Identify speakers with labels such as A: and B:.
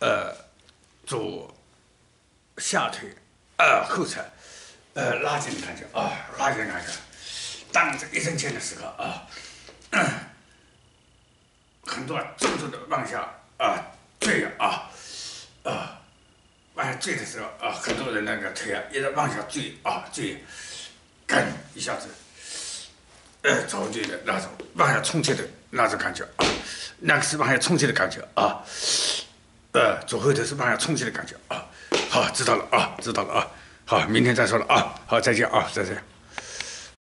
A: 呃，左下腿，呃，后侧，呃，拉紧感觉啊，拉紧感觉。当这一瞬间的时候啊，很多重重的往下啊坠啊，啊，往下坠的时候啊，很多人那个腿啊一直往下坠啊坠，干一下子，呃，着地的那种往下冲击的那种感觉啊，那个是往下冲击的感觉啊，呃，左后腿是往下冲击的感觉啊。好，知道了啊，知道了啊。好，明天再说了啊。好，再见啊，再见。